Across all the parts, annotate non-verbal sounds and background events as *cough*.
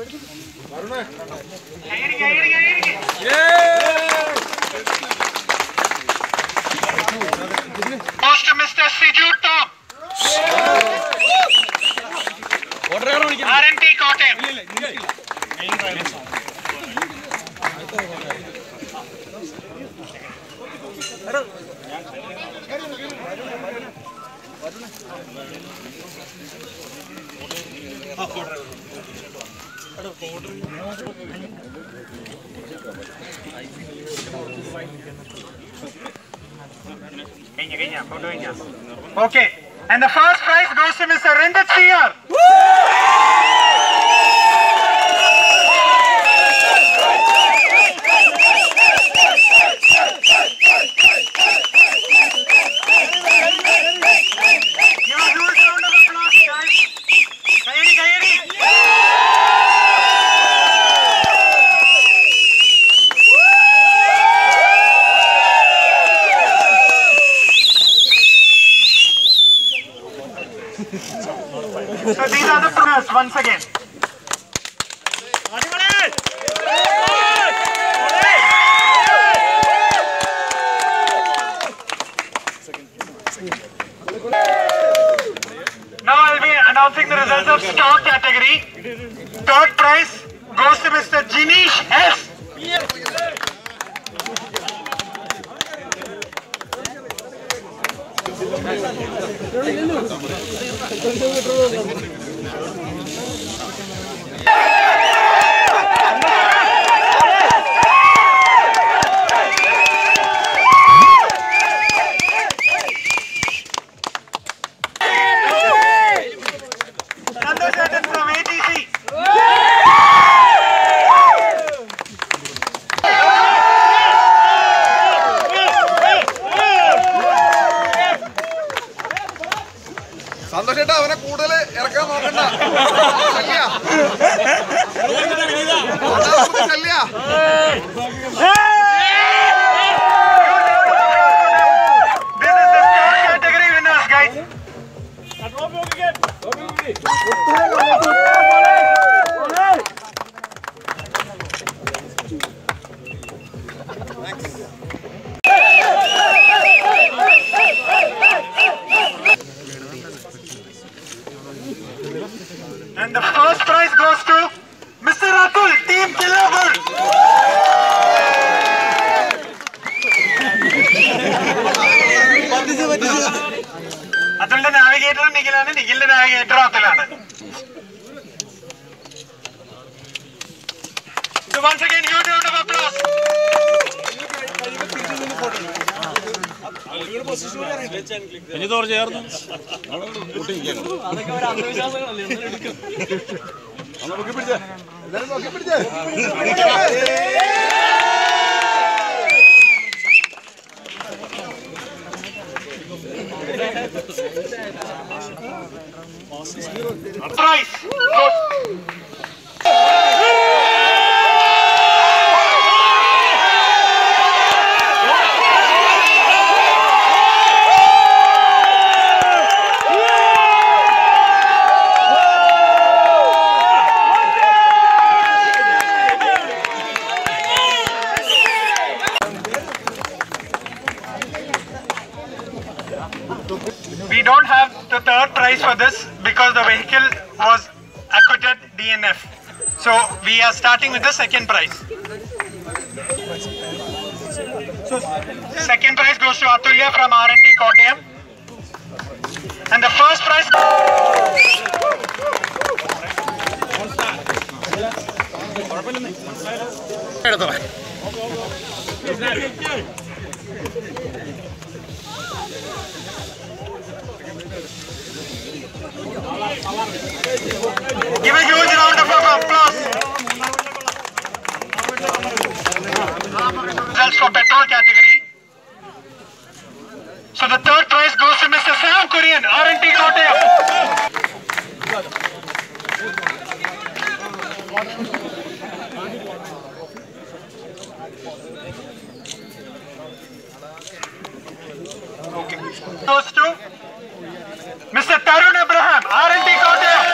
Most Mr. Siju Tom. R&T Kotem. हाँ Okay, and the first prize goes to Mr. Rindit So these are the winners once again. Now I'll be announcing the results of star category. Third prize goes to Mr. Jinesh S. Pero *laughs* *laughs* चल लिया *laughs* ഏറ്റുവാത്തലാണ് once again huge round of applause. നമുക്ക് പിടിച്ചേ എല്ലാരും നോക്കി പിടിച്ചേ We don't have the third prize for this because the vehicle was acquitted DNF. So we are starting with the second prize. Second prize goes to Atulya from R&T Kottayam. And the first prize Give Mr. Tarun Abraham, R&T Kottayam.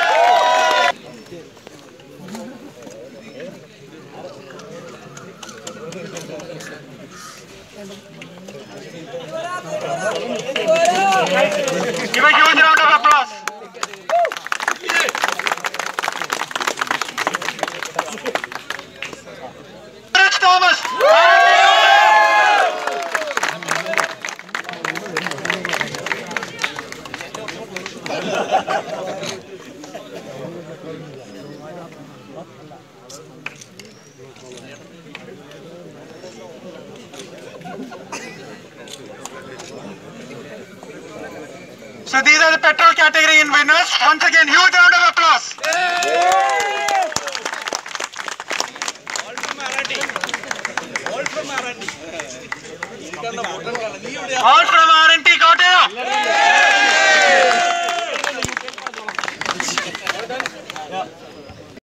Give a huge round of applause. Rich Thomas. So these are the petrol category in winners. Once again, huge round of applause. All from R&T Kottayam.